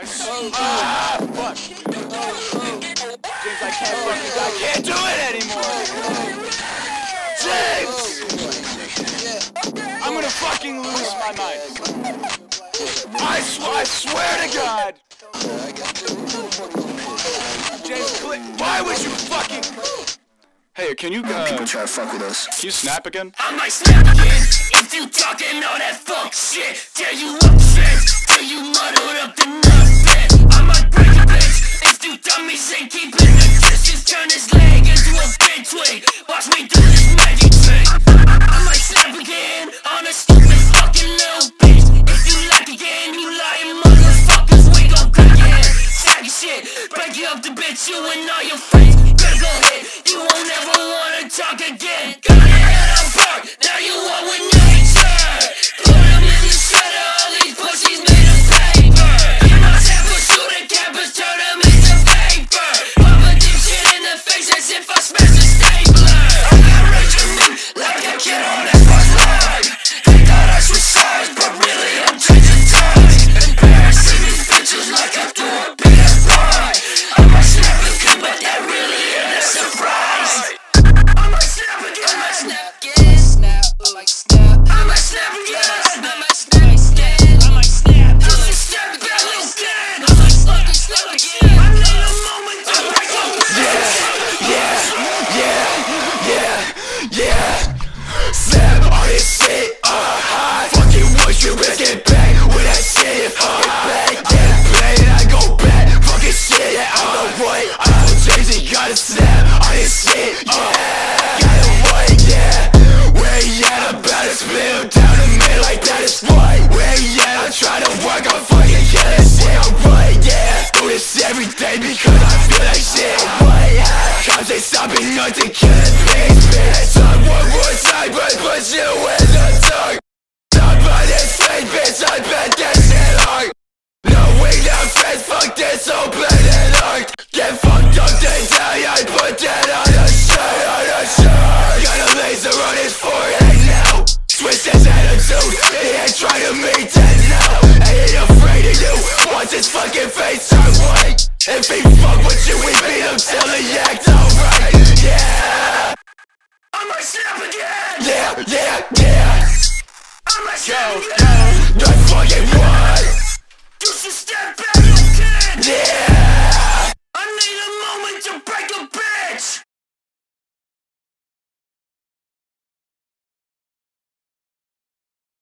I swear. Ah, fuck. James, I can't fucking. I can't do it anymore. James! I'm gonna fucking lose my mind. I, sw I swear to God! James, click. Why would you fucking. Hey, can you, uh. People try to fuck with us. Can you snap again? I might snap again if you talking all that fuck shit. Tell you upset till you muddled shit, you up the bitch, you and all your friends. Gotta go hit, you won't ever wanna talk again. Yeah, snap on this shit, uh, high. Fucking wish you bitch get back with that shit, uh, back, get paid, I go back. Fucking shit, yeah, I'm the way. I'm changing, gotta snap on this shit, yeah. Ain't stopping nothing, things, bitch. I'm one more but put you in the dark. Stop by this fake bitch, I bet that shit hard. No way down fast, fuck this open and hard. Get fucked up, they die, I put that on a shirt, on a shirt. Got a laser on his forehead now. Switch his attitude, he ain't trying to meet that now. Ain't afraid of you, watch his fucking face turn white. If he fuck with you, we yeah, yeah. I'm a yo, yo, do it you.